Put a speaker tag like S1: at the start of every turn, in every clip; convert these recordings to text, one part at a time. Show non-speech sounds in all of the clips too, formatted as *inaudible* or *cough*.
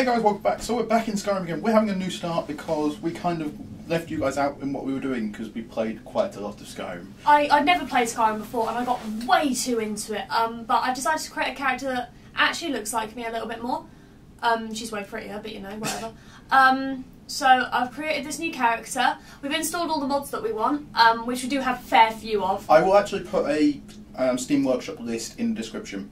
S1: Hey guys, welcome back. So we're back in Skyrim again. We're having a new start because we kind of left you guys out in what we were doing because we played quite a lot of Skyrim.
S2: I, I'd never played Skyrim before and I got way too into it. Um, but I decided to create a character that actually looks like me a little bit more. Um, she's way prettier, but you know, whatever. *laughs* um, so I've created this new character. We've installed all the mods that we want, um, which we do have a fair few of.
S1: I will actually put a um, Steam Workshop list in the description.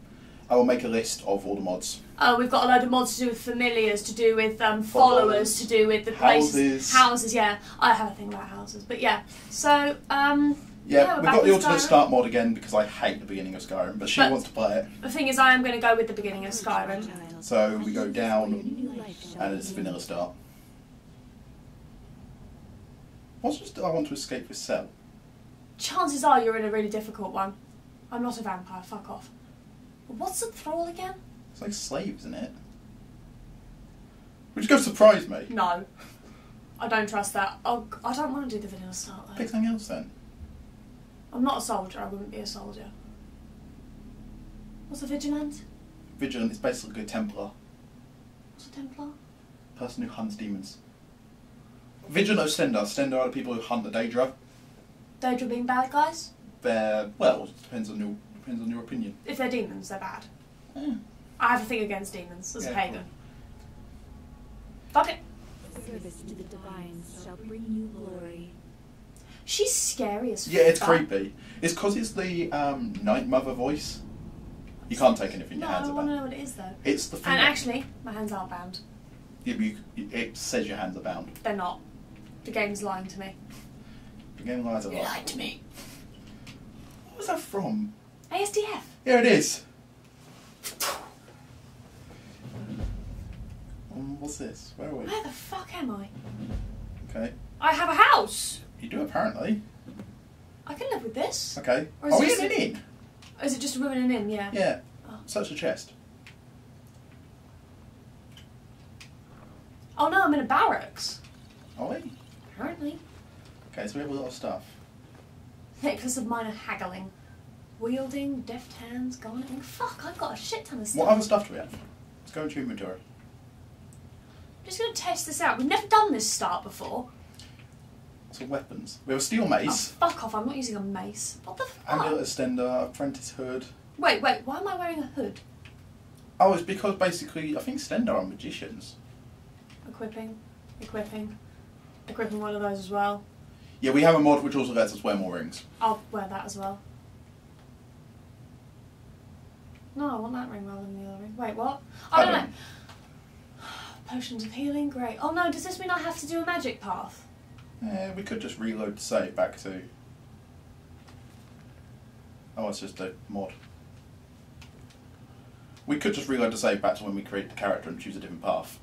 S1: I will make a list of all the mods.
S2: Uh, we've got a load of mods to do with familiars, to do with um, followers,
S1: Followers.
S2: to do with the places,
S1: Houses.
S2: houses. Yeah, I have a thing about houses, but yeah. So um,
S1: Yeah,
S2: Yeah,
S1: we've got the alternate
S2: Skyrim.
S1: start mod again because I hate the beginning of Skyrim, but she
S2: But-
S1: wants to play it.
S2: the thing is, I am going to go with the beginning of Skyrim.
S1: So we go down and it's vanilla start. What's just I want to escape this cell?
S2: Chances are you're in a really difficult one. I'm not a vampire. Fuck off. What's a thrall again?
S1: It's like slaves, isn't it? Which going surprise me.
S2: No. I don't trust that. Oh, g- I don't want to do the vanilla start though.
S1: Pick something else then.
S2: I'm not a soldier. I wouldn't be a soldier. What's a vigilant?
S1: Vigilant is basically a Templar,
S2: What's a templar?
S1: person who hunts demons. Vigilant or Stendarr. Stendarr are the people who hunt the Daedra.
S2: Daedra being bad guys?
S1: They're well, it depends on your depends on your opinion.
S2: If they're demons, they're bad.
S1: Eh.
S2: I have a thing against demons as a
S1: Yeah,
S2: pagan. Fuck it.
S3: Service to the divines shall bring you glory.
S2: She's scary as fuck.
S1: Yeah, it's creepy. It's because it's the um, Night Mother voice. You can't take anything.
S2: No,
S1: Your
S2: I
S1: hands are
S2: want to know what it is though.
S1: It's the thing.
S2: And actually, my hands aren't bound.
S1: Yeah, but you, it says your hands are bound.
S2: They're not. The game's lying to me.
S1: The game lies a
S2: You
S1: lot.
S2: lied to me.
S1: What was that from?
S2: ASDF.
S1: Here it is. Um, what's this? Where are we?
S2: Where the fuck am I?
S1: Okay.
S2: I have a house.
S1: You do apparently.
S2: I can live with this.
S1: Okay.
S2: Or is
S1: Are we
S2: this
S1: in an inn?
S2: Or oh, is it just a room and an inn? Yeah.
S1: Yeah.
S2: Oh.
S1: Such a chest.
S2: Oh no, I'm in a barracks.
S1: Are we?
S2: Apparently.
S1: Okay, so we have a lot of stuff.
S2: Necklace of minor haggling. Wielding, deft hands, garnering. Fuck, I've got a shit ton of stuff.
S1: What other stuff do we have? Let's go into inventory.
S2: I'm just gonna test this out. We've never done this start before.
S1: So weapons. We have a steel
S2: Oh,
S1: mace,
S2: fuck off, I'm not using a mace. What the fuck?
S1: amulet extender, apprentice hood.
S2: Wait, wait, why am I wearing a hood?
S1: Oh, it's because basically I think Stendarr are magicians.
S2: Equipping, equipping, equipping one of those as well.
S1: Yeah, we have a mod which also lets us wear more rings.
S2: I'll wear that as well. No, I want that ring rather than the other ring. Wait, what? I don't know. Potions of healing, great. Oh no, does this mean I have to do a magic path?
S1: Eh, we could just reload to save back to. Oh, it's just a mod. We could just reload to save back to when we create the character and choose a different path.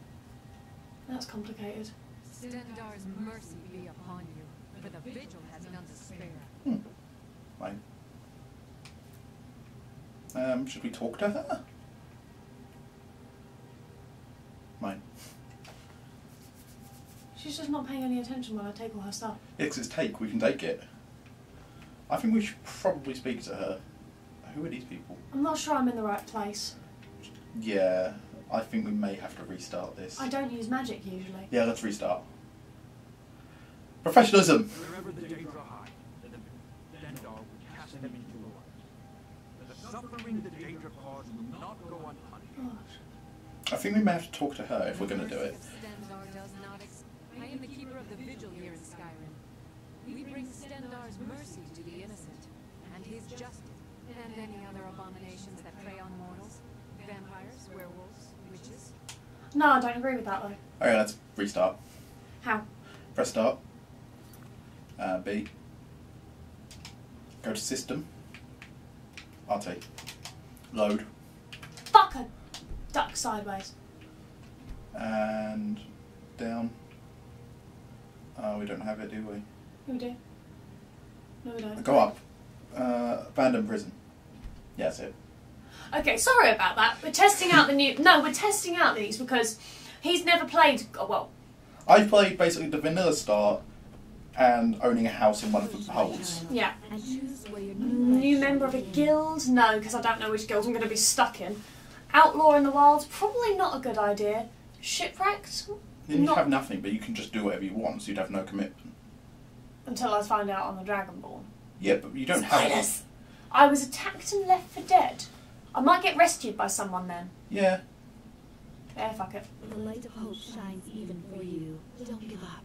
S2: That's complicated.
S4: Stendarr's mercy be upon you, for the vigil has none to spare.
S1: Hmm. Fine. Um, should we talk to her?
S2: She's just not paying any attention when I take all her stuff.
S1: Yeah, 'cause it's take, we can take it. I think we should probably speak to her. Who are these people?
S2: I'm not sure I'm in the right place.
S1: Yeah, I think we may have to restart this.
S2: I don't use magic usually.
S1: Yeah, let's restart. Professionalism!
S5: Wherever the Daedra hide, the Dendar will cast them into the light. The suffering the Daedra cause will not go unpunished.
S1: I think we may have to talk to her if we're going to do it.
S4: Stendarr does not ex- I am the keeper of the vigil here in Skyrim. We bring Stendarr's mercy to the innocent, and his justice, and any other abominations that prey on mortals. Vampires, werewolves, witches.
S2: No, I don't agree with that though.
S1: Okay, let's restart.
S2: How?
S1: Press start. Uh, B. Go to system. RT. Load.
S2: Fuck a duck sideways.
S1: And down. Oh, we don't have it, do we?
S2: Who we do? No, we don't.
S1: Go up. Uh, abandoned prison. Yeah, that's it.
S2: Okay, sorry about that. We're testing out the new. No, we're testing out these because he's never played. oh, Well,
S1: I've played basically the vanilla start and owning a house in one of the holds.
S2: yeah.
S3: And choose where your new
S2: New member of a guild? No, because I don't know which guild I'm going to be stuck in. Outlaw in the wilds? Probably not a good idea. shipwrecked
S1: Then you'd
S2: Not-
S1: have nothing, but you can just do whatever you want, so you'd have no commitment.
S2: until I found out on the Dragonborn.
S1: Yeah, but you don't have.
S2: Spoilers! I was attacked and left for dead. I might get rescued by someone then.
S1: Yeah.
S2: Yeah, fuck it.
S3: The light of hope shines even for you. Don't give up.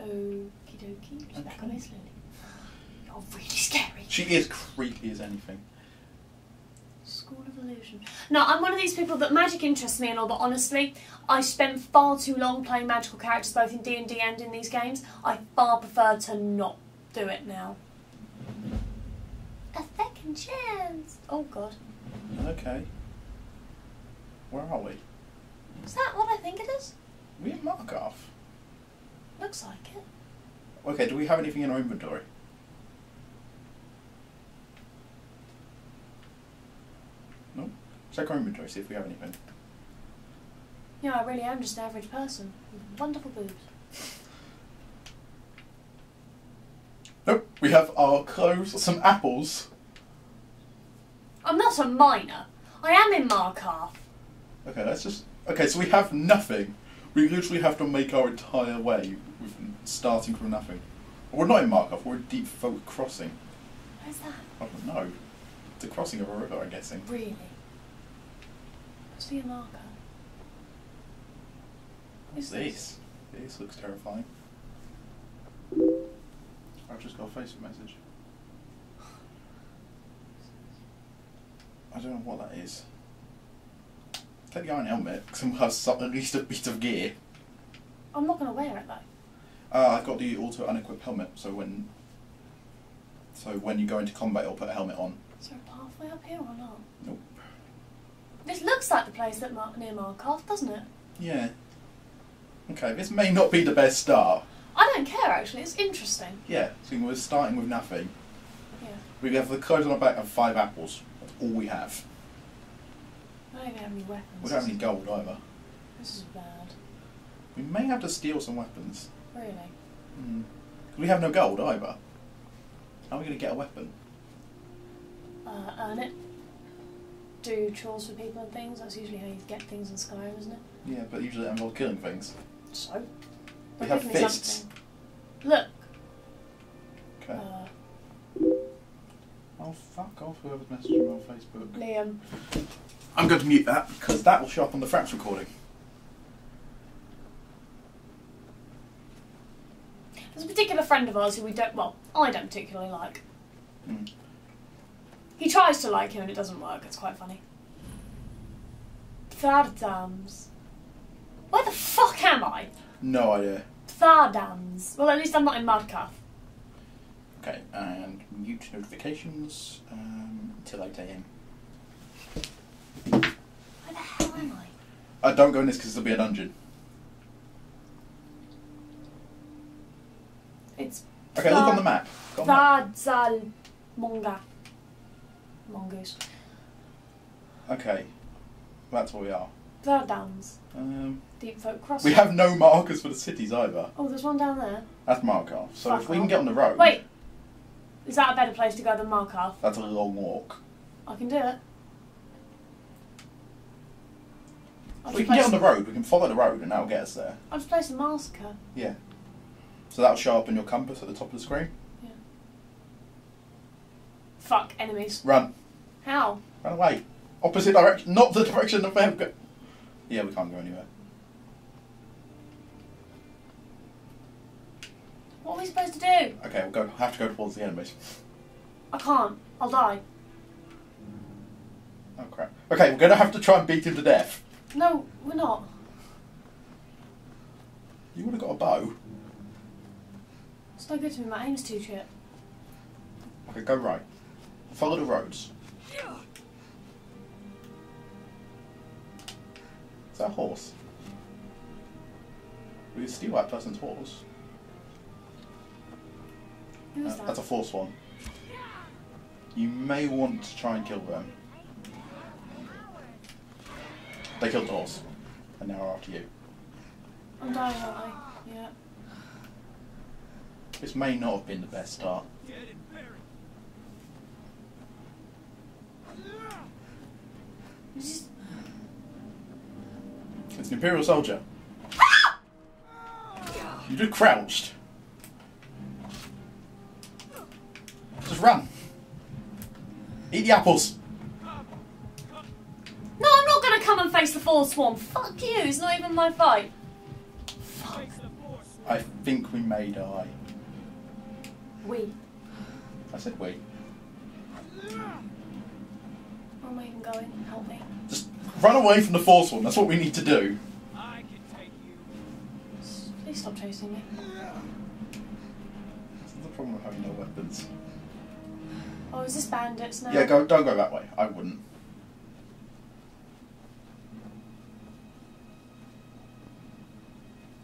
S2: Okie dokie. Just back on it slowly. *sighs* You're really scary.
S1: She is creepy as anything.
S2: School of Illusion. No, I'm one of these people that magic interests me and all, but honestly, I spent far too long playing magical characters both in D and D and in these games. I far prefer to not do it now. A second chance. Oh god,
S1: Okay. Where are we?
S2: is that what I think it is?
S1: We in Markarth.
S2: Looks like it.
S1: Okay, do we have anything in our inventory? No. Check our inventory, see if we have anything.
S2: Yeah, I really am just an average person with wonderful boobs.
S1: Nope. We have our clothes, some apples.
S2: I'm not a miner. I am in Markarth.
S1: Okay, let's just. Okay, so we have nothing. We literally have to make our entire way with starting from nothing. We're not in Markarth, we're in Deepfolk Crossing.
S2: Where's that?
S1: I don't know. It's a crossing of a river, I'm guessing.
S2: Really? Be a marker.
S1: What's this? This looks terrifying. I've just got a Facebook message. I don't know what that is. Take the iron helmet, because we'll have some, at least a bit of gear.
S2: I'm not going to wear it though.
S1: Uh, I've got the auto unequipped helmet, so when so when you go into combat, it'll put a helmet on.
S2: Is there a pathway up here or not?
S1: Nope.
S2: This looks like the place that Mar- near Markarth, doesn't it?
S1: Yeah. Okay, this may not be the best start.
S2: I don't care actually. It's interesting.
S1: Yeah, so we're starting with nothing.
S2: Yeah.
S1: We have the clothes on our back and five apples. That's all we have.
S2: I don't even have any weapons.
S1: We don't have any gold either.
S2: This is bad.
S1: We may have to steal some weapons.
S2: Really.
S1: Mm. We have no gold either. How are we going to get a weapon?
S2: Uh, earn it. Do chores for people and things. That's usually how you get things in Skyrim, isn't it?
S1: Yeah, but usually it involves killing things.
S2: So.
S1: We have fists.
S2: Look.
S1: Okay.
S2: Uh,
S1: oh, fuck off whoever's messaging me on Facebook.
S2: Liam.
S1: I'm going to mute that because that will show up on the Fraps recording.
S2: There's a particular friend of ours who we don't. Well, I don't particularly like.
S1: Mm.
S2: He tries to like him and it doesn't work. It's quite funny. Thardams. Where the fuck am I?
S1: No idea.
S2: Thardams. Well, at least I'm not in Mudcuff.
S1: Okay, and mute notifications um, until 8 a.m.
S2: Where the hell am I?
S1: Uh, don't go in this because there'll be a dungeon.
S2: It's
S1: Okay, look on the map. Go on the map.
S2: Thadzal Monga. Mongoose.
S1: Okay, that's where we are.
S2: Thardams.
S1: Um,
S2: Deepfolk Crossing.
S1: we have no markers for the cities either.
S2: Oh, there's one down there.
S1: That's Markarth. So
S2: Fuck
S1: if we can
S2: off.
S1: get on the road,
S2: Wait. Is that a better place to go than Markarth?
S1: that's a long walk.
S2: I can do it. I'll
S1: we can get on the road. We can follow the road, and that'll get us there.
S2: I'll just place a massacre.
S1: Yeah. So that'll show up in your compass at the top of the screen. Yeah.
S2: Fuck enemies.
S1: Run,
S2: How?
S1: run away. Opposite direction, not the direction of them. Go- Yeah, we can't go anywhere.
S2: What are we supposed to do?
S1: Okay, we'll go. Have to go towards the enemies.
S2: I can't. I'll die.
S1: Oh crap. Okay, we're gonna have to try and beat him to death.
S2: No, we're not.
S1: You would have got a bow.
S2: It's no good to me. My aim's too shit.
S1: Okay, go right. Follow the roads. Is that a horse? We steal that person's horse.
S2: Who's
S1: Uh,
S2: that?
S1: That's a Forsworn. You may want to try and kill them. They killed the horse. And now are after you.
S2: I'm dying, aren't I? Yeah.
S1: This may not have been the best start.
S2: It's
S1: an Imperial soldier. You just crouched. Just run. Eat the apples.
S2: No, I'm not gonna come and face the Forsworn. Fuck you, it's not even my fight. Fuck.
S1: I think we may die.
S2: We.
S1: I said we.
S2: Where am I even going? Help me.
S1: Just run away from the Forsworn. That's what we need to do.
S5: I can take you.
S2: Please stop chasing me.
S1: That's the problem of having no weapons.
S2: Oh, is this bandits now?
S1: Yeah, go. Don't go that way. I wouldn't.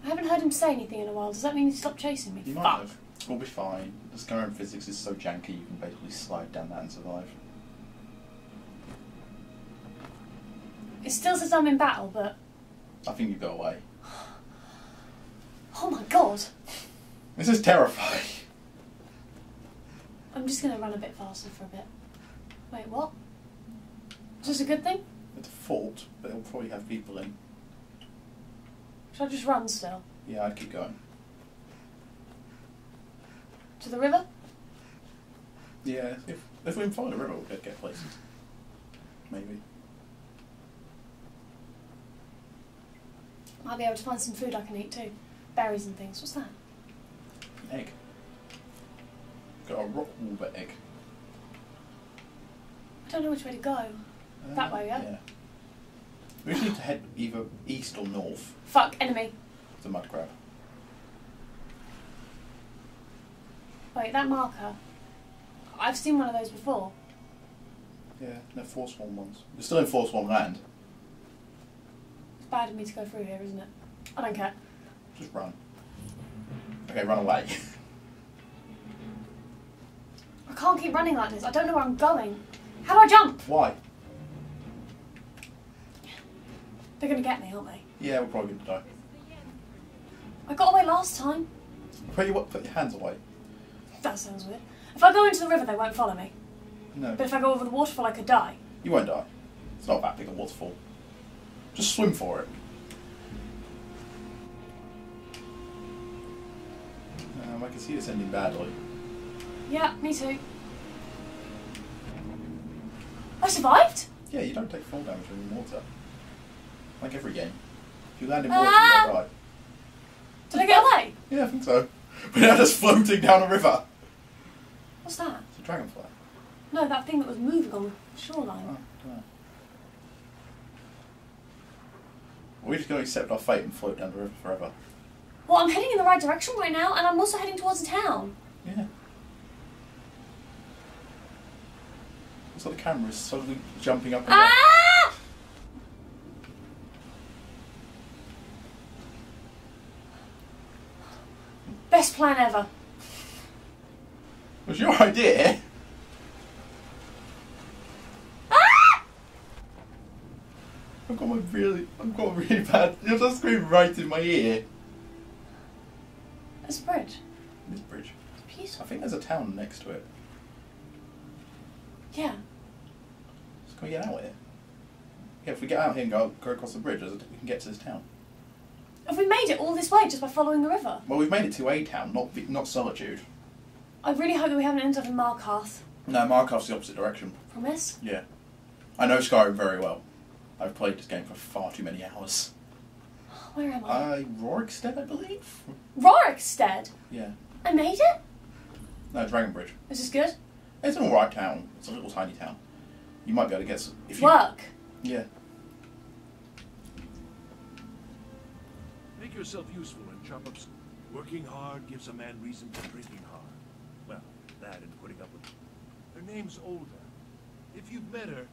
S2: I haven't heard him say anything in a while. Does that mean he stopped chasing me?
S1: You might
S2: Fuck.
S1: have. We'll be fine. The current physics is so janky. You can basically slide down that and survive.
S2: It still says I'm in battle, but
S1: I think you go away.
S2: oh my god.
S1: This is terrifying.
S2: I'm just gonna run a bit faster for a bit. Wait, what? Is this a good thing?
S1: It's a fort, but it'll probably have people in.
S2: Should I just run still?
S1: Yeah, I'd keep going.
S2: To the river?
S1: Yeah, if if we can find a river, we'll get places. Maybe.
S2: Might be able to find some food I can eat too. Berries and things. What's that?
S1: Egg. Got a rock warbler egg.
S2: I don't know which way to go. That way, yeah?
S1: Yeah. We just need to head either east or north.
S2: Fuck, enemy.
S1: It's a mud crab.
S2: Wait, that marker. I've seen one of those before.
S1: Yeah, they're Forsworn ones. We're still in Forsworn land.
S2: It's bad of me to go through here, isn't it? I don't care.
S1: Just run. Okay, run away. *laughs*
S2: I can't keep running like this. I don't know where I'm going. How do I jump?
S1: Why?
S2: They're gonna get me, aren't they?
S1: Yeah, we're probably gonna die.
S2: I got away last time.
S1: Put your put your hands away.
S2: That sounds weird. If I go into the river, they won't follow me.
S1: No,
S2: But if I go over the waterfall, I could die.
S1: you won't die. It's not that big a waterfall. Just swim for it. Um, I can see this ending badly.
S2: Yeah, me too. I survived?
S1: Yeah, you don't take fall damage when in water. Like every game. If you land in water,
S2: Ah!
S1: you die.
S2: Did I get away?
S1: Yeah, I think so. *laughs* We're now just floating down a river.
S2: What's that?
S1: It's a dragonfly.
S2: No, that thing that was moving on the shoreline.
S1: Oh, dunno. We're just going to accept our fate and float down the river forever.
S2: Well, I'm heading in the right direction right now, and I'm also heading towards a town.
S1: Yeah. So the camera is suddenly jumping up and down.
S2: Ah! Best plan ever.
S1: It was your idea.
S2: Ah!
S1: I've got my really, I've got really bad. You're just screaming right in my ear.
S2: There's a bridge.
S1: This bridge.
S2: It's
S1: I think there's a town next to it.
S2: Yeah.
S1: Just can we get out of here? Yeah, if we get out here and go, go across the bridge, we can get to this town.
S2: Have we made it all this way just by following the river?
S1: Well, we've made it to a town, not not Solitude.
S2: I really hope that we haven't ended up in Markarth.
S1: No, Markarth's the opposite direction.
S2: Promise?
S1: Yeah. I know Skyrim very well. I've played this game for far too many hours.
S2: Where am I?
S1: Uh, Rorikstead, I believe?
S2: Rorikstead?
S1: Yeah.
S2: I made it?
S1: No, Dragonbridge.
S2: This is this good?
S1: It's an alright town. It's a little tiny town. You might be able to get some. If you,
S2: Work.
S1: Yeah.
S6: Make yourself useful and chop up. s- Working hard gives a man reason for drinking hard. Well, that and putting up with. Her name's Olga. If you've met her,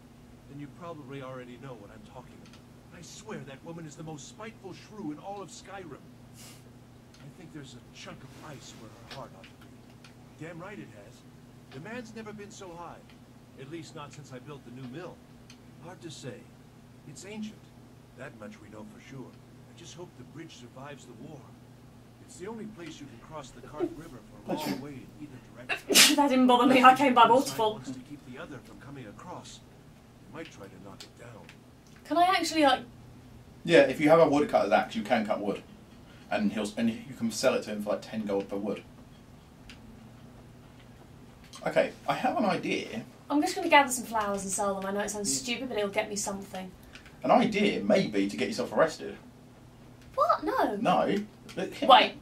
S6: then you probably already know what I'm talking about. I swear that woman is the most spiteful shrew in all of Skyrim. I think there's a chunk of ice where her heart ought to be. Damn right it has. The demand's never been so high. At least not since I built the new mill. Hard to say. It's ancient. That much we know for sure. I just hope the bridge survives the war. It's the only place you can cross the Karth *laughs* River for a long way in either direction.
S2: that didn't bother me. I came by waterfall.
S6: to keep the other from coming across. They might try to knock it down.
S2: Can I actually, like,
S1: Yeah, if you have a woodcutter's axe, you can cut wood, and he'll and you can sell it to him for like ten gold per wood. Okay, I have an idea.
S2: I'm just going to gather some flowers and sell them. I know it sounds stupid, but it'll get me something.
S1: An idea, maybe, to get yourself arrested.
S2: What? No.
S1: No.
S2: Wait.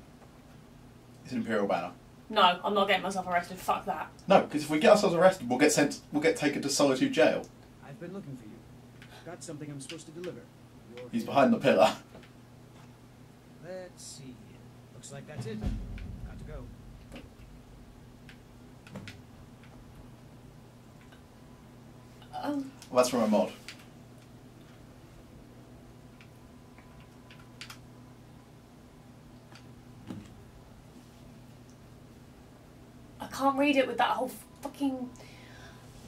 S1: It's an imperial banner.
S2: No, I'm not getting myself arrested. Fuck that.
S1: No, because if we get ourselves arrested, we'll get sent. We'll get taken to solitude jail.
S7: I've been looking for you. Got something I'm supposed to deliver. You're
S1: He's behind the pillar.
S7: Let's see. Looks like that's it. Got to go.
S2: Um,
S1: Well, that's from a mod.
S2: I can't read it with that whole fucking.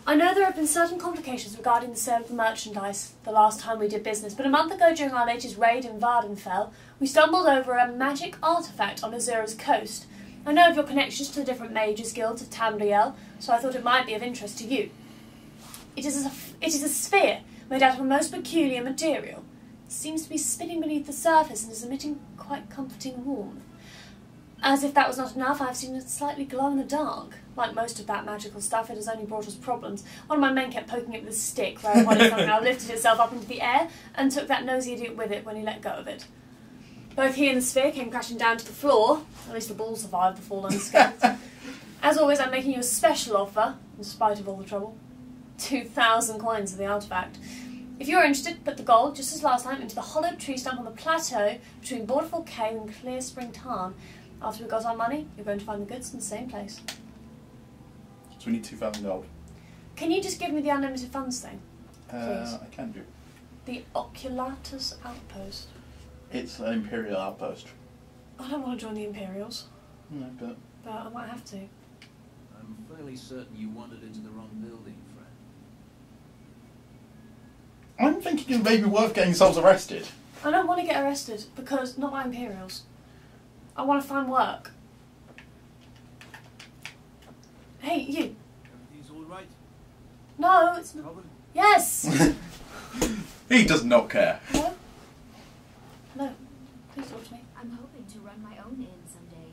S2: I know there have been certain complications regarding the sale of the merchandise the last time we did business, but a month ago during our latest raid in Vvardenfell, we stumbled over a magic artifact on Azura's coast. I know of your connections to the different mages guilds of Tamriel, so I thought it might be of interest to you. It is a, it is a sphere made out of a most peculiar material. It seems to be spinning beneath the surface and is emitting quite comforting warmth. As if that was not enough, I've seen it slightly glow in the dark. Like most of that magical stuff, it has only brought us problems. One of my men kept poking it with a stick, whereupon it somehow *laughs* lifted itself up into the air and took that nosy idiot with it when he let go of it. Both he and the sphere came crashing down to the floor. At least the ball survived the fall unscathed. *laughs* As always, I'm making you a special offer, in spite of all the trouble. 2,000 coins for the artifact. If you're interested, put the gold, just as last time, into the hollowed tree stump on the plateau between Borderfall Cave and Clear Spring Tarn. After we've got our money, you're going to find the goods in the same place.
S1: So we need two thousand gold.
S2: Can you just give me the unlimited funds thing? Please.
S1: Uh, I can do.
S2: The Oculatus Outpost.
S1: It's an imperial outpost.
S2: I don't want to join the Imperials,
S1: No, but
S2: but I might have to.
S8: I'm fairly certain you wandered into the wrong building, friend.
S1: I'm thinking it may be worth getting ourselves arrested.
S2: I don't want to get arrested because not by Imperials. I want to find work. Hey, you.
S9: Everything's all right?
S2: No, it's not.
S9: Covered?
S2: Yes. *laughs*
S1: he does not care.
S2: Hello. Hello. Please talk to me.
S3: I'm hoping to run my own inn someday.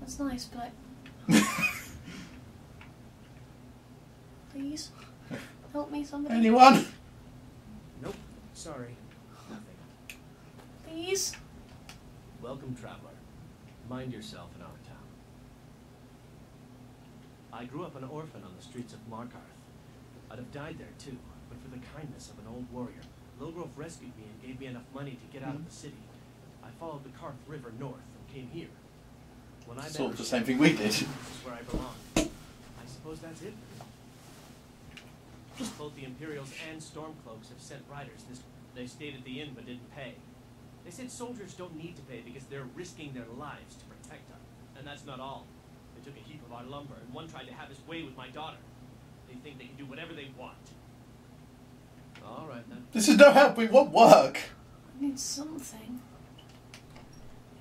S2: That's nice, but *laughs* please help me, somebody.
S1: Anyone?
S7: Nope. Sorry. Nothing.
S2: Please.
S6: Welcome, traveler. Mind yourself in our town. I grew up an orphan on the streets of Markarth. I'd have died there too, but for the kindness of an old warrior. Lilgrove rescued me and gave me enough money to get out of the city. I followed the Karth River north and came here. When I
S1: Sort of the same thing we did.
S6: This is where I belong. I suppose that's it. Both the Imperials and Stormcloaks have sent riders. This they stayed at the inn but didn't pay. They said soldiers don't need to pay because they're risking their lives to protect us. And that's not all. They took a heap of our lumber, and one tried to have his way with my daughter. They think they can do whatever they want. All right then.
S1: This is no help. We want work.
S2: I need something.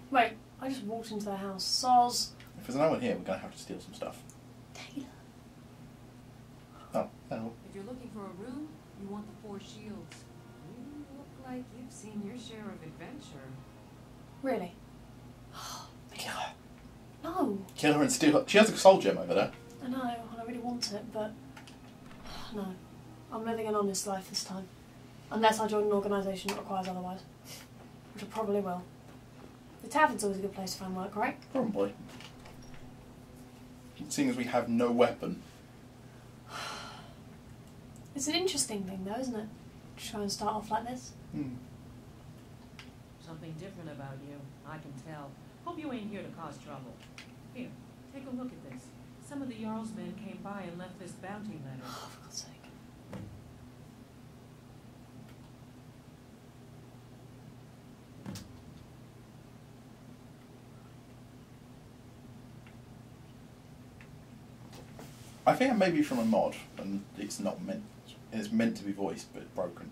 S2: Wait, I just walked into their house. Soz.
S1: If there's no one here, we're gonna have to steal some stuff.
S2: Taylor.
S1: Oh, hell.
S10: If you're looking for a room, you want the Four Shields. You look like you've seen your share of adventure.
S2: Really?
S1: Oh, Kill her.
S2: No.
S1: Kill her and steal her. She has a soul gem over there.
S2: I know, and I really want it, but *sighs* no. I'm living an honest life this time. Unless I join an organisation that requires otherwise. Which I probably will. The tavern's always a good place to find work, right?
S1: Probably. Seeing as we have no weapon. *sighs*
S2: It's an interesting thing though, isn't it? To try and start off like this.
S1: Hmm.
S4: Something different about you, I can tell. Hope you ain't here to cause trouble. Here, take a look at this. Some of the Jarl's men came by and left this bounty letter.
S2: Oh, for God's sake.
S1: I think it may be from a mod, and it's not meant. It's meant to be voiced, but broken.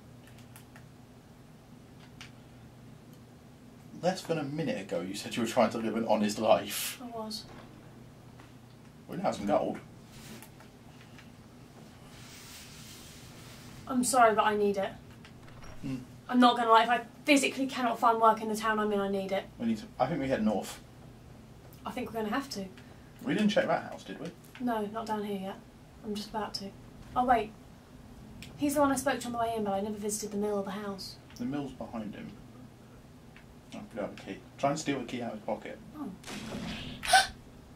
S1: Less than a minute ago, you said you were trying to live an honest life.
S2: I was.
S1: We now have some gold.
S2: I'm sorry, but I need it.
S1: Hmm.
S2: I'm not gonna lie. If I physically cannot find work in the town I'm in, I need it.
S1: We need to. I think we head north.
S2: I think we're gonna have to.
S1: We didn't check that house, did we?
S2: No, not down here yet. I'm just about to. Oh wait. He's the one I spoke to on the way in, but I never visited the mill or the house.
S1: The mill's behind him. Oh, put out the key. Try and steal the key out of his pocket.
S2: Oh.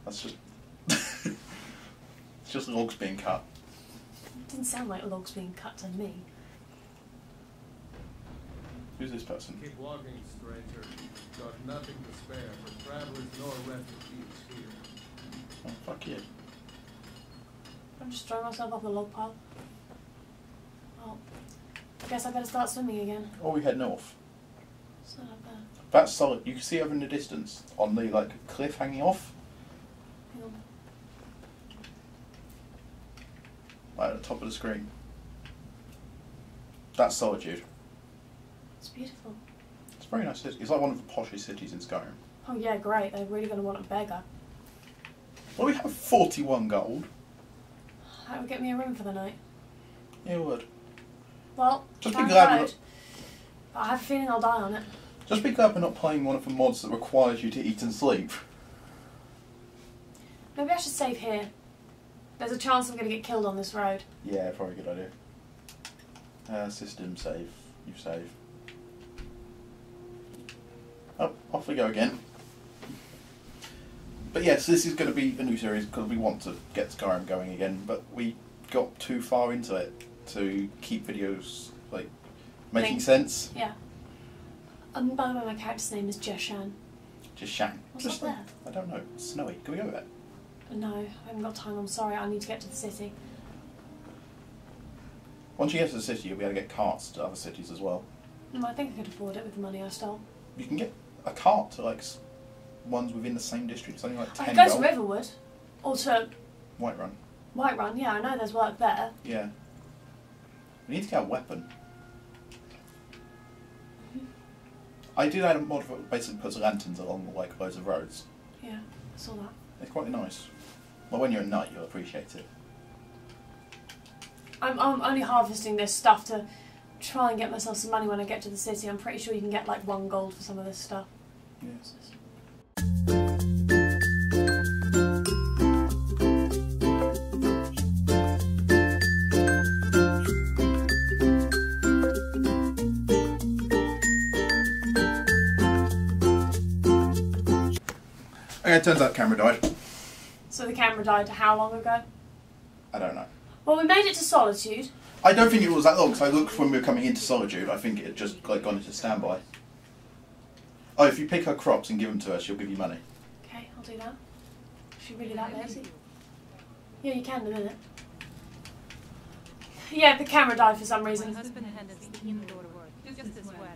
S1: That's just. it's *laughs* just logs being cut.
S2: It didn't sound like logs being cut to me.
S1: Who's this person?
S11: Keep walking, stranger. Got nothing to spare for travelers nor refugees here.
S1: Oh, fuck you.
S2: I'm just throwing myself off the log pile. Well, I guess I better start swimming again.
S1: Or we head north.
S2: It's not up there.
S1: That's solid. You can see over in the distance on the like cliff hanging off,
S2: Hang on.
S1: like at the top of the screen. That's Solitude.
S2: It's beautiful.
S1: It's a very nice city. It's like one of the poshest cities in Skyrim.
S2: Oh yeah, great. They're really going to want a beggar.
S1: Well, we have 41 gold.
S2: That would get me a room for the night.
S1: Yeah, it would.
S2: Well,
S1: Just be glad
S2: road. I have a feeling I'll die on it.
S1: Just be glad we're not playing one of the mods that requires you to eat and sleep.
S2: Maybe I should save here. There's a chance I'm going to get killed on this road.
S1: Yeah, probably a good idea. Uh, system save. You save. Oh, off we go again. But yes, this is going to be a new series because we want to get Skyrim going again, but we got too far into it to keep videos like making
S2: Think-
S1: sense.
S2: Yeah. Um, by the way, my character's name is Jeshan.
S1: Just shan.
S2: What's
S1: Just
S2: up there?
S1: I don't know. It's snowy. Can we go there?
S2: No, I haven't got time. I'm sorry. I need to get to the city.
S1: Once you get to the city, you'll be able to get carts to other cities as well.
S2: Mm, I think I could afford it with the money I stole.
S1: You can get a cart to like s- ones within the same district. It's only like
S2: I
S1: ten
S2: could go to
S1: gold.
S2: Riverwood. Or to
S1: Whiterun.
S2: Whiterun. Yeah, I know there's work there.
S1: Yeah. We need to get a weapon. I did add a mod that basically puts lanterns along like loads of roads.
S2: Yeah, I saw that.
S1: It's quite nice. Well, when you're a knight, you'll appreciate it.
S2: I'm, I'm only harvesting this stuff to try and get myself some money when I get to the city. I'm pretty sure you can get like one gold for some of this stuff.
S1: Yes. Okay, it turns out the camera died.
S2: So the camera died how long ago?
S1: I don't know.
S2: Well, we made it to Solitude.
S1: I don't think it was that long because I looked when we were coming into Solitude. I think it had just like gone into standby. Oh, if you pick her crops and give them to her, she'll give you money.
S2: Okay, I'll do that. Is she really that lazy? Yeah, you can in a minute. Yeah, the camera died for some reason.
S4: husband handles the indoor work just as well.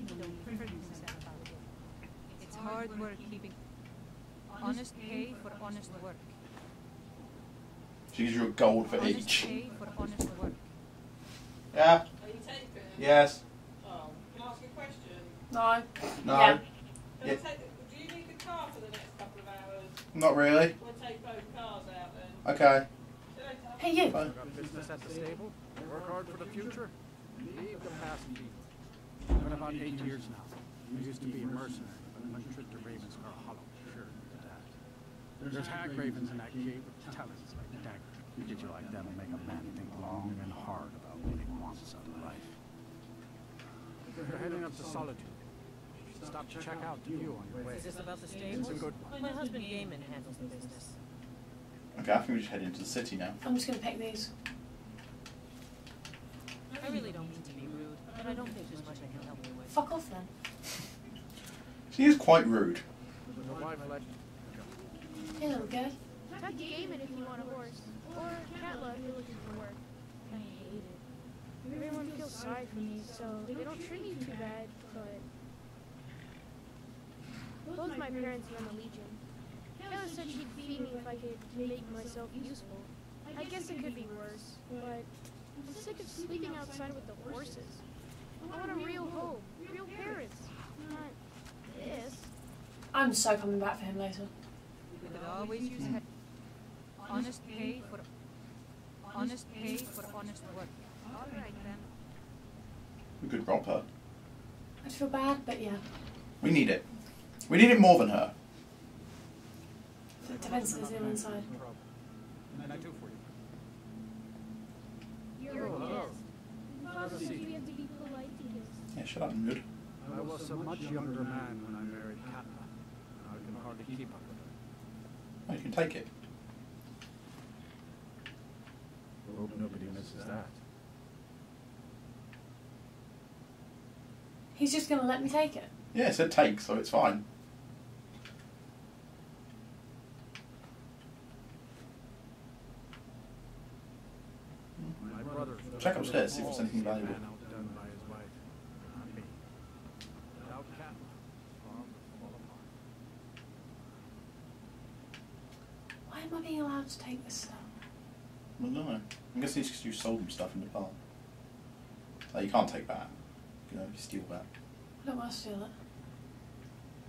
S4: You don't produce that about it. It's hard work keeping honest pay for honest work.
S1: She gives you a gold for
S4: honest
S1: each.
S4: pay for honest work.
S1: Yeah.
S12: Are you taping?
S1: Yes.
S12: Oh, can I ask you a question?
S2: No.
S1: No.
S2: Yeah.
S1: Yeah.
S12: Take the, do you need the car for the next couple of hours?
S1: Not really.
S12: We'll take both cars out then.
S1: Okay.
S2: Hey, you.
S1: Fine.
S5: Got business at the stable? Work hard for the future? Leave the past be. Been about eight years now. I used to be a mercenary, but my trip to Ravenscar Hollow sure did that. There's hag ravens in that cave with talons like daggers. Did you like that'll make a man think long and hard about what he wants out of life. We're heading up to Solitude. Stop to check out the view on your way.
S10: Is this about the
S5: It's
S10: stables?
S5: good.
S10: My husband Geimund handles the business.
S1: Okay, I think we just head into the city now.
S2: I'm just going to pick these.
S10: I really don't mean to be rude, but I don't think there's much I can help you with.
S2: Fuck off then.
S1: She is quite rude.
S5: Your wife let
S2: Here we.
S13: Talk to Geimund if you want a horse. Or Katla if you're looking for work. I hate it. Everyone feels sorry for me, so they don't treat me too bad, but... Both my parents are in the Legion. Katla said she'd feed me if I could make myself useful. I guess it could be worse, but I'm sick of sleeping outside with the horses. I want a real home, real parents, not this.
S2: I'm so coming back for him later.
S4: We could always use hmm. he- honest pay for honest pay for honest work. All right then.
S1: We could rob her.
S2: I'd feel bad, but yeah.
S1: We need it. We need it more than her.
S2: It depends if there's ill inside.
S5: And I do for you.
S13: You're a guest. Father have to be polite to guests.
S1: Yeah, shut up, mood.
S5: I was a much younger man when I married Katla. I can hardly keep up with her.
S1: Oh, you can take it.
S5: Hope nobody misses that.
S2: He's just gonna let me take it.
S1: Yeah, it said take, so it's fine. Check upstairs, see if there's anything valuable.
S5: Man outdone by his wife. Not me. Without Katla, farm would fall apart.
S2: Why am I being allowed to take this stuff?
S1: Don't know. I'm guessing it's because you sold them stuff in the past. Like, you can't take that. You know, you steal that.
S2: I don't want to steal it.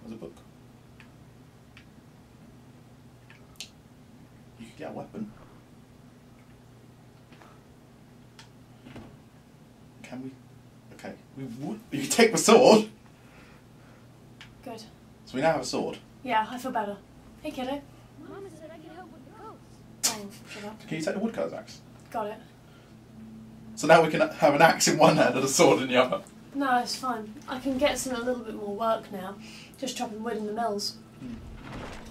S1: There's a book. You could get a weapon. Can we? Okay, we would. You could take the sword.
S2: Good.
S1: So we now have a sword.
S2: Yeah, I feel better. Hey, kiddo.
S13: Mama said I could help with the coats.
S2: Oh, shut up.
S1: Can you take the woodcutter's axe?
S2: Got it.
S1: So now we can have an axe in one hand and a sword in the other.
S2: No, it's fine. I can get some a little bit more work now. Just chopping wood in the mills.
S1: Hmm.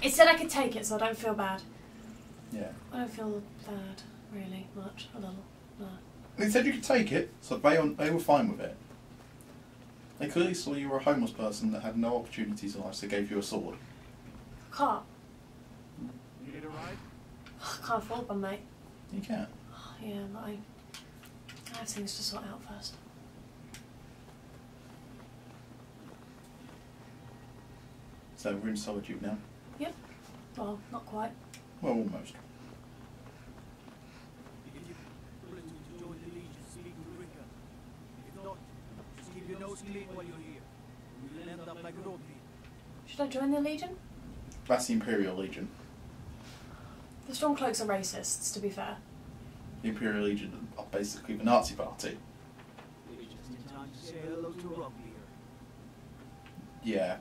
S2: It said I could take it, so I don't feel bad.
S1: Yeah.
S2: I don't feel bad, really, much. A little. No.
S1: They said you could take it, so they, they were fine with it. They clearly saw you were a homeless person that had no opportunities in life, so they gave you a sword.
S2: I can't.
S5: You need a ride?
S2: I can't afford one, mate.
S1: You can't.
S2: Yeah, but I, I have things to sort out first.
S1: So we're in solitude now.
S2: Yep. Well, not quite.
S1: Well, almost.
S14: If you're willing to join the Legion, speak to Rikke. If not, just keep your nose clean while you're here. You'll end up like Rodri.
S2: Should I join the Legion?
S1: That's the Imperial Legion.
S2: The Stormcloaks are racists, to be fair.
S1: The Imperial Legion are basically the Nazi party.
S14: You're just in time to say hello to Rodri.
S1: Yeah,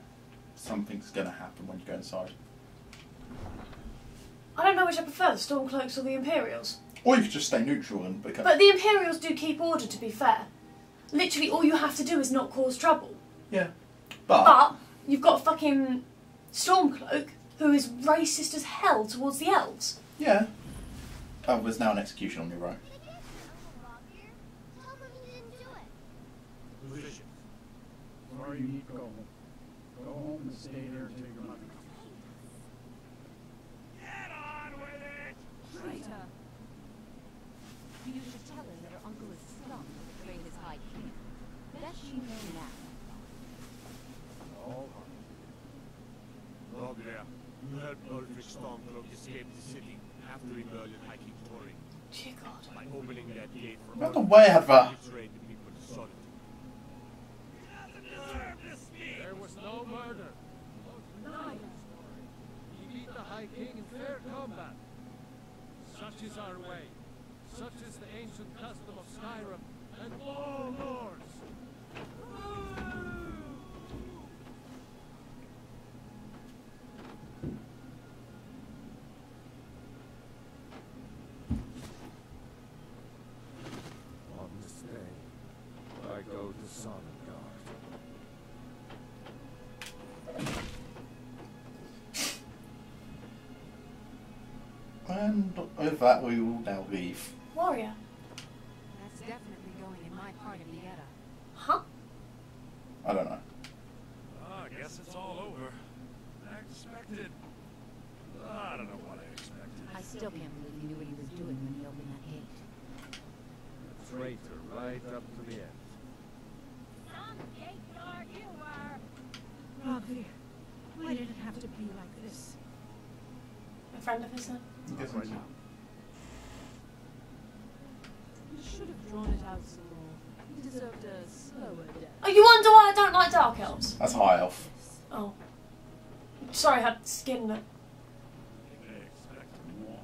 S1: something's gonna happen when you go inside.
S2: I don't know which I prefer, the Stormcloaks or the Imperials.
S1: Or you could just stay neutral and become.
S2: But the Imperials do keep order, to be fair. Literally, all you have to do is not cause trouble.
S1: yeah. But,
S2: But you've got a fucking Stormcloak who is racist as hell towards the elves.
S1: yeah. Oh, there's now an execution on your right.
S5: Lucius. Sorry you need to go home. Go home and stay there until your mother comes.
S4: Traitor! You should tell her that her uncle is scum to betray his high king. That she know now.
S5: All
S6: Rodria, you helped Ulfric Stormcloak escape the city after he murdered High King
S2: Dear God.
S6: By opening that gate for
S1: Not the way I had that.
S6: betrayed the people to solitude.
S5: There was no murder. He beat the High King in fair combat. Such is our way. Such is the ancient custom of Skyrim and all lords.
S11: On this day, I go to Sovngarde.
S1: And with that, we will now leave.
S2: Warrior.
S4: That's definitely going in my part of Vieta.
S2: Huh?
S1: I don't know.
S6: Ah, I guess it's all over. I expected. I don't know what I expected.
S4: I still can't believe he knew what he was doing when he opened that gate.
S11: A traitor right up to the end.
S10: Roggvir, why did it have to be like this?
S2: A friend of his then?
S1: I'm guessing so.
S10: You should have drawn it out some more. He deserved a slower death.
S2: Oh, you wonder why I don't like Dark Elves?
S1: That's high elf.
S2: Oh. Sorry, I had skin that.
S6: They expected more.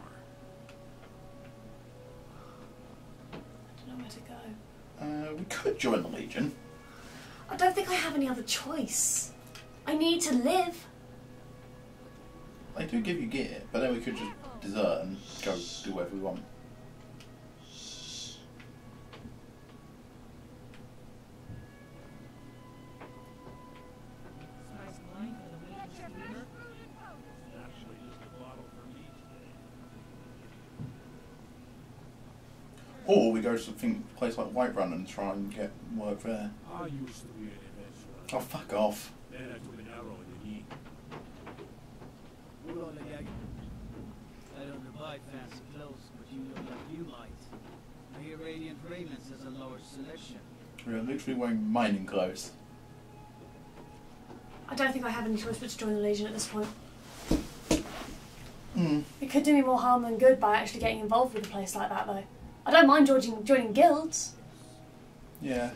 S2: I don't know where to go.
S1: Uh, we could join the Legion.
S2: I don't think I have any other choice. I need to live.
S1: They do give you gear, but then we could just desert and go do whatever we want. We go to something place like Whiterun and try and get work there.
S6: I used to be an adventurer.
S1: Oh, fuck off.
S6: Then I took an arrow in the knee.
S14: Hold on, Legag. I don't buy fancy clothes, but you look like you might. I hear Radiant Raiment's has a lower selection.
S1: We are literally wearing mining clothes.
S2: I don't think I have any choice but to join the Legion at this point.
S1: Hmm.
S2: It could do me more harm than good by actually getting involved with a place like that, though. I don't mind joining, joining guilds.
S1: Yeah.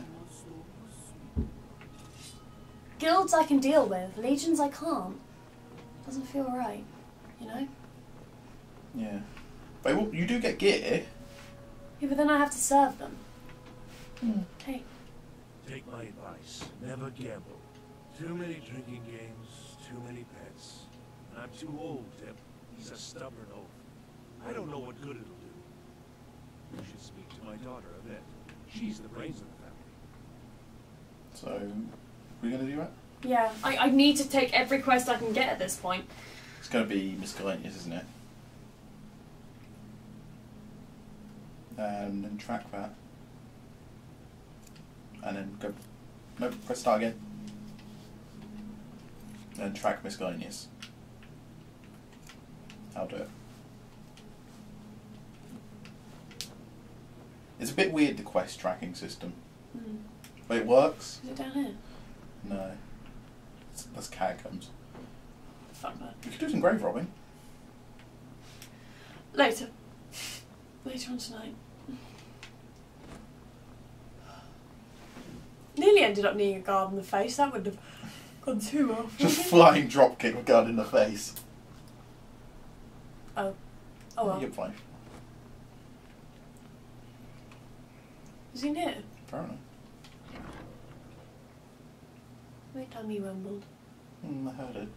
S2: Guilds I can deal with, legions I can't. Doesn't feel right, you know?
S1: Yeah. But well, you do get gear.
S2: Yeah, but then I have to serve them.
S1: Hmm.
S2: Hey,
S6: Take my advice. Never gamble. Too many drinking games, too many pets. And I'm too old, Deb. He's a stubborn oaf. I don't know what good it'll do. You should speak to my daughter, Evette. She's the brains of the family.
S1: So, we're going to do that?
S2: yeah, I, I need to take every quest I can get at this point.
S1: It's going to be Miss miscellaneous, isn't it? Um, then track that. And then go. Nope, press start again. And track Miss miscellaneous. I'll do it. It's a bit weird, the quest tracking system.
S2: Hmm.
S1: But it works.
S2: Is it down here?
S1: No. It's, that's catacombs.
S2: Fuck that.
S1: We could do some grave robbing.
S2: Later. Later on tonight. Nearly ended up needing a guard in the face. That wouldn't have gone too well.
S1: Just flying dropkick with gun in the face.
S2: Oh. Oh well.
S1: You're fine.
S2: Is he near?
S1: Apparently.
S2: Wait time he rumbled.
S1: Mm, I heard it.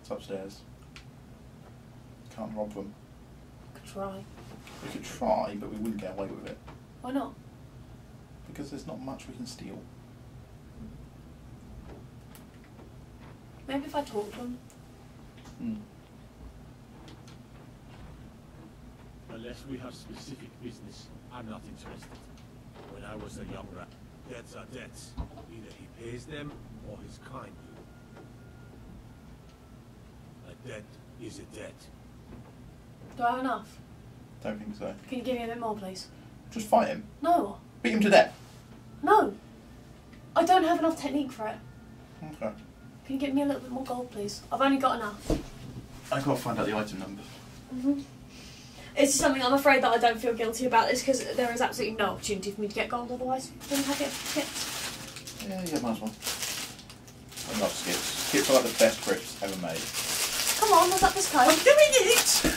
S1: It's upstairs. Can't rob them.
S2: Could try.
S1: We could try, but we wouldn't get away with it.
S2: Why not?
S1: Because there's not much we can steal.
S2: Maybe if I talk to him.
S1: Hmm.
S6: Unless we have specific business, I'm not interested. When I was a young rat, debts are debts. Either he pays them or his kind do. A debt is a debt.
S2: Do I have enough?
S1: Don't think so.
S2: Can you give me a bit more, please?
S1: Just fight him.
S2: No.
S1: Beat him to death.
S2: No. I don't have enough technique for it.
S1: Okay.
S2: Can you give me a little bit more gold, please? I've only got enough.
S1: I gotta find out the item number.
S2: hmm It's just something I'm afraid that I don't feel guilty about this because there is absolutely no opportunity for me to get gold otherwise. Then I get tips.
S1: Yeah, yeah, might as well. I love skips. Skips are like the best crisps ever made.
S2: Come on, what's up this code?
S1: I'm doing it!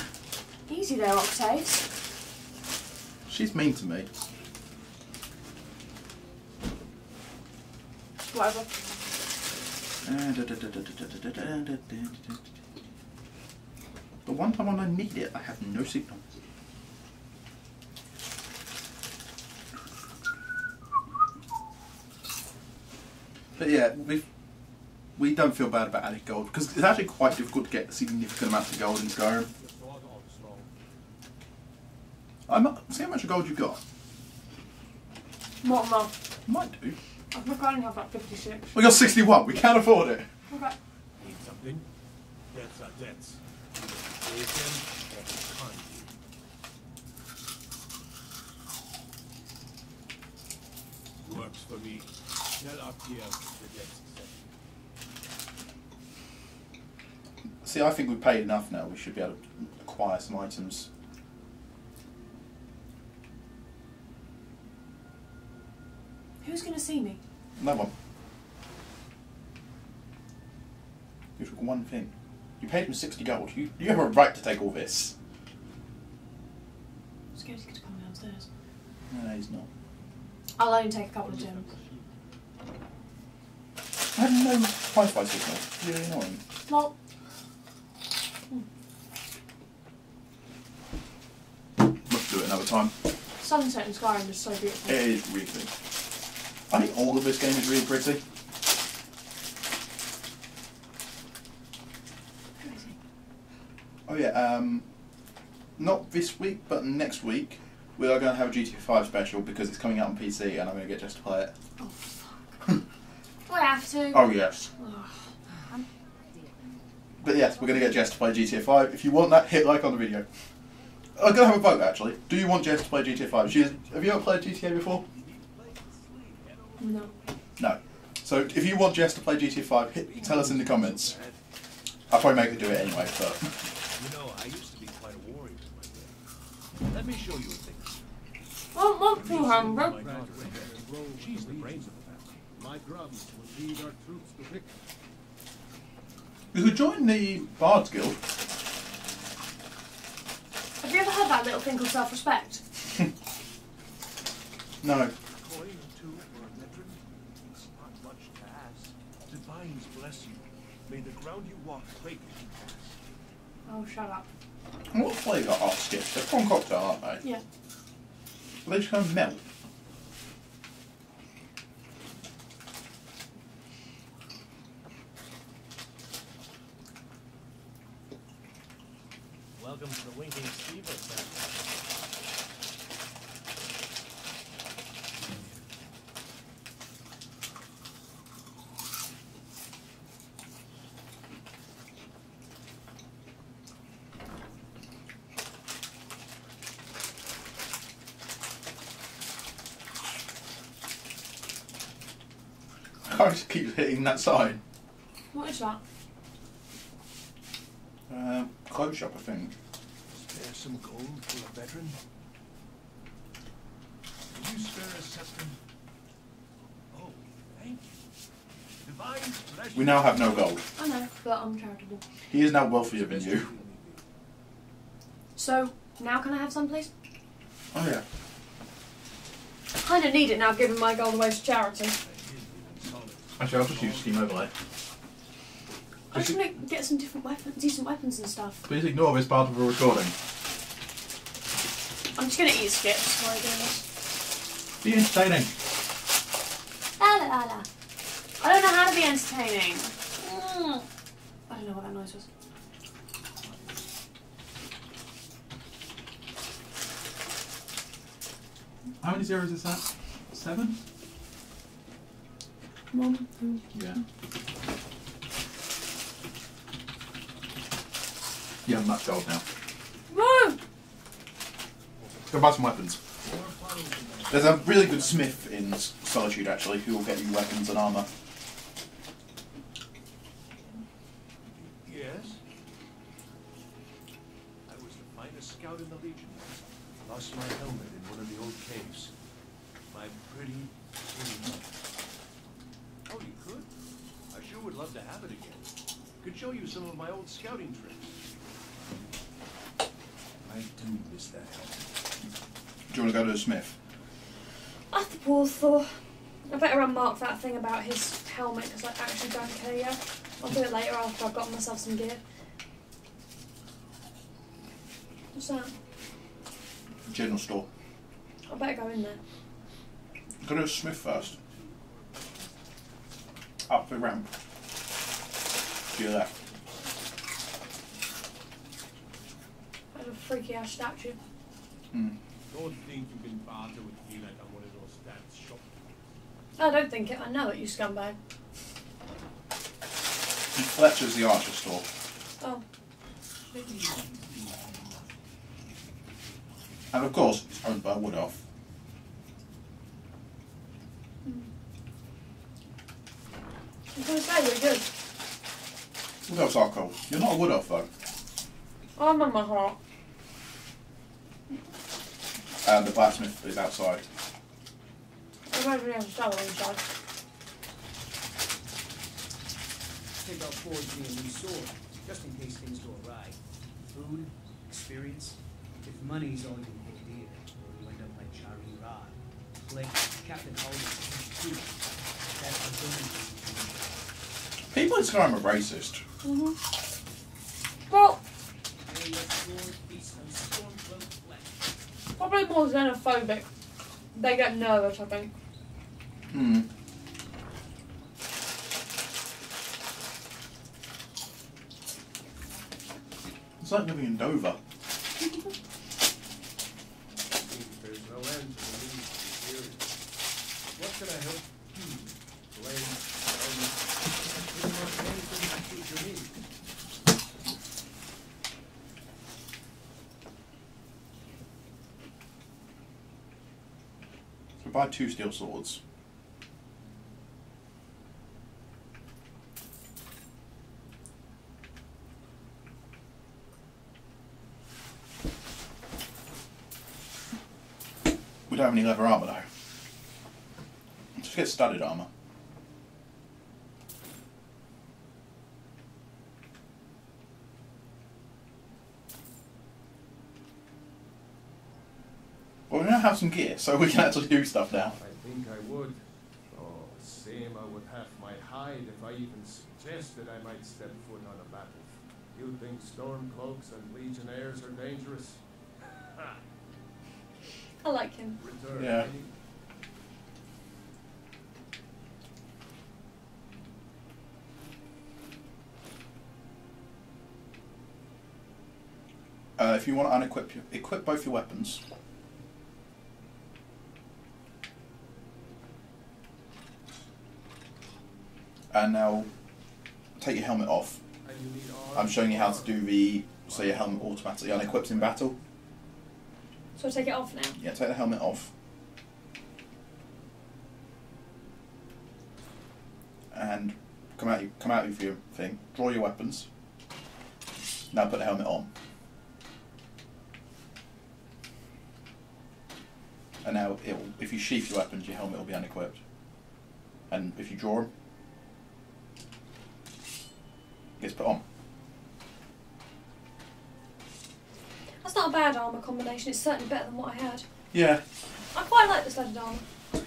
S2: Easy there, Octaves.
S1: She's mean to me.
S2: Whatever.
S1: The one time when I need it, I have no signal. But yeah, we we don't feel bad about adding gold because it's actually quite difficult to get significant amounts of gold in Skyrim. I'm not, see how much gold you've got.
S2: More and more.
S1: Might do.
S2: I think I only have like 56.
S1: We got 61. We can't afford it.
S2: Okay.
S6: Need something? Debts are debts. Either he pays them or his kind do. Works for me. Tell Arkia the debt's accepted.
S1: See, I think we've paid enough now. We should be able to acquire some items.
S2: Who's going to see me?
S1: No one. You took one thing. You paid him 60 gold. You, you have a right to take all this.
S2: I'm scared he's going to come downstairs.
S1: No, he's not.
S2: I'll only take a couple of gems.
S1: I have no Wi-Fi signal. It's really annoying.
S2: Well,
S1: Must do it another time.
S2: sunset in Skyrim is so beautiful.
S1: It is really pretty. I think all of this game is really pretty. Oh yeah, um, not this week, but next week we are going to have a GTA 5 special because it's coming out on PC and I'm going to get Jess to play it. *laughs*
S2: Do I have to?
S1: Oh yes. But yes, we're going to get Jess to play GTA 5. If you want that, hit like on the video. I'm going to have a vote actually. Do you want Jess to play GTA 5? She is, have you ever played GTA before?
S2: No.
S1: No. So if you want Jess to play GTA 5, hit, tell us in the comments. I'll probably make her do it anyway, but *laughs*
S6: You know, I used to be quite a warrior in my day. Let me show you a thing.
S2: Oh, not too hungry.
S6: My daughter, She's the brains of the family.
S11: My grubs will lead our troops to victory.
S1: you could join the Bards Guild.
S2: Have you ever heard that little thing called self-respect? *laughs*
S1: No.
S6: Coin too for a veteran? It's not much to ask. Divines bless you. May the ground you walk greatly pass.
S2: Oh, shut up.
S1: What flavour are skips? They're prawn cocktail, aren't they?
S2: Yeah.
S1: They just kind of melt.
S15: Welcome to the Winking Skeever family.
S1: I just keep hitting that sign.
S2: What is that?
S1: Um, clothes shop, I think.
S6: Spare some gold for a veteran? Will you spare a scepter? Oh, thank you. Divines bless
S1: We now have no gold.
S2: I know, but I'm charitable.
S1: He is now wealthier than you.
S2: So, now can I have some, please?
S1: Oh yeah.
S2: I Kinda need it now, given my gold away to charity.
S1: Actually, I'll just use Steam Overlay.
S2: I just to get some different weapons, decent weapons and stuff.
S1: Please ignore this part of the recording.
S2: I'm just gonna eat skips while I do this.
S1: Be entertaining.
S2: La la la la. I don't know how to be entertaining. Mm. I don't know what that noise was.
S1: How many zeros is that? Seven?
S2: Two,
S1: Yeah. You have much gold now.
S2: Woo!
S1: Go buy some weapons. There's a really good smith in Solitude actually who will get you weapons and armour.
S6: Yes? I was the finest scout in the Legion. Lost my helmet in one of the old caves. My pretty, pretty mother. Oh, you could? I sure would love to have it again. Could show you some of my old scouting tricks. I do miss that helmet.
S1: Do you want to go to the smith?
S2: I suppose so. I better unmark that thing about his helmet because I actually don't care yet. I'll do it later after I've got myself some gear. What's that?
S1: General store.
S2: I better go in there.
S1: Go to the smith first. Up the ramp. To your left.
S2: There's a freaky ass statue.
S1: Hmm.
S15: Don't think you can barter with me like I'm one of those stats shop.
S2: I don't think it. I know it, you scumbag.
S1: And Fletcher's the archer store.
S2: Oh.
S1: And of course, it's owned by Wood Elf.
S2: I was going to say, we're good.
S1: Wood Elves are. You're not a Wood Elf though.
S2: I'm on my heart.
S1: And the blacksmith is outside.
S2: I imagine we have a shower inside.
S7: Take out forge me a new sword, just in case things go awry. Food, experience. If money's all you pay dear, you end up like Jari Rod, like Captain Alden, too. That's the burning.
S1: People in Skyrim are racist.
S2: hmm Well,
S7: May your sword feast on stormcloak flesh.
S2: probably more xenophobic. They get nervous, I think.
S1: Hmm. It's like living in Dover.
S11: There's no end to the. What can I help you? Needs.
S1: So buy two steel swords. We don't have any leather armor though. Just get studded armor. Well, we now have some gear, so we can actually do stuff now.
S11: I think I would. Oh, same I would have my hide if I even suggested I might step foot on a battle. You think stormcloaks and legionnaires are dangerous? *laughs*
S2: I like him.
S11: Return.
S1: Yeah. If you want to unequip, your- equip both your weapons. And now take your helmet off.
S11: And you need
S1: I'm showing you how to do the so your helmet automatically unequips in battle.
S2: So I take it off now.
S1: Yeah, take the helmet off. And come out come out with your thing. Draw your weapons. Now put the helmet on. And now if you sheath your weapons, your helmet will be unequipped. And if you draw them, it gets put on.
S2: That's not a bad armour combination. It's certainly better than what I had.
S1: Yeah,
S2: I quite like the studded armour.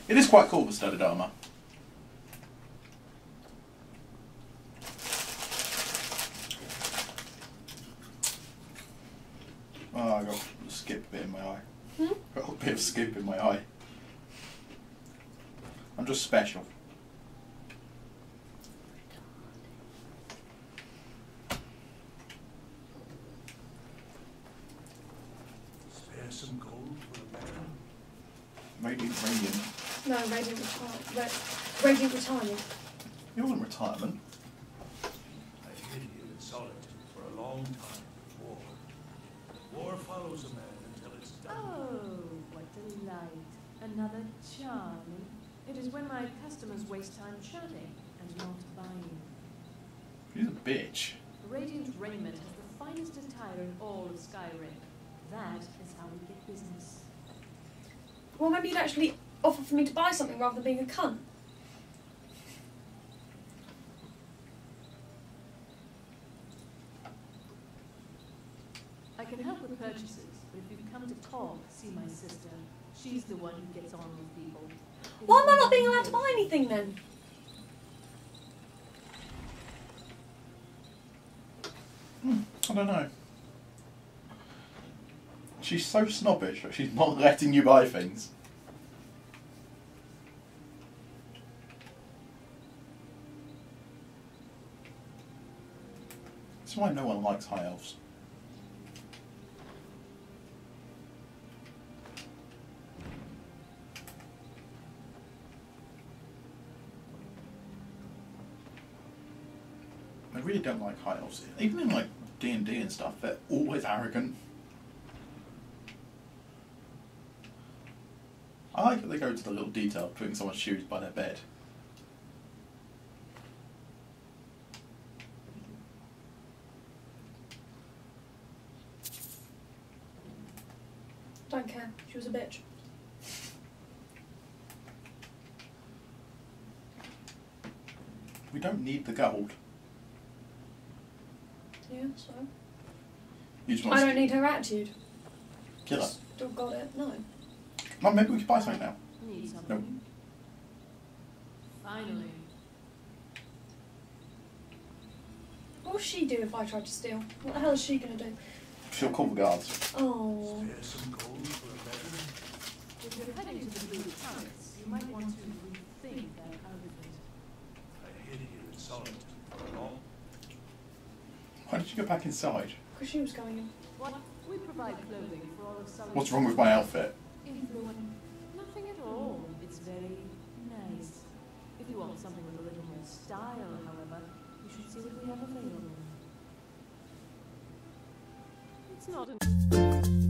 S1: it is quite cool the studded armor. Oh, ah, I got a skip bit in my eye. Got a bit of skip in my eye. I'm just special.
S6: Spare some gold for a man.
S1: Radiant, radiant.
S2: No, Radiant Retire. Ra- Radiant Retirement.
S1: You're in retirement.
S6: I've hid here in solitude for a long time. War. War follows a man until it's done.
S10: Oh, what delight. Another charming. It is when my customers waste time chatting and not buying.
S1: She's a bitch.
S10: Radiant Raiment has the finest attire in all of Skyrim. That is how we get business.
S2: Well, maybe you'd actually offer for me to buy something rather than being a cunt.
S10: I can help with purchases, but if you've come to talk, see my sister. She's the one who gets on with people.
S2: Why am I not being allowed to buy anything then?
S1: Hmm, I don't know. She's so snobbish that she's not *laughs* letting you buy things. That's why no one likes high elves. Really don't like high elves. Even in like D and D and stuff, they're always arrogant. I like that they go to the little detail of putting someone's shoes by their bed.
S2: Don't care. She was a bitch.
S1: We don't need the gold.
S2: Yeah, so.
S1: You just want
S2: I don't need her attitude.
S1: kill her.
S2: Still got it. No.
S1: Well, maybe we could buy something now.
S10: Need something.
S1: Nope.
S10: Finally.
S2: What'll she do if I try to steal? What the hell is she gonna do?
S1: She'll call the guards.
S2: Oh.
S6: Spare some gold for a
S1: you go back inside?
S2: Because she was going in.
S10: What? We provide clothing for all of Sully's...
S1: What's wrong with my outfit?
S10: Influence. Nothing at all. It's very nice. If you want something with a little more style, however, you should see what we have available. It's not an...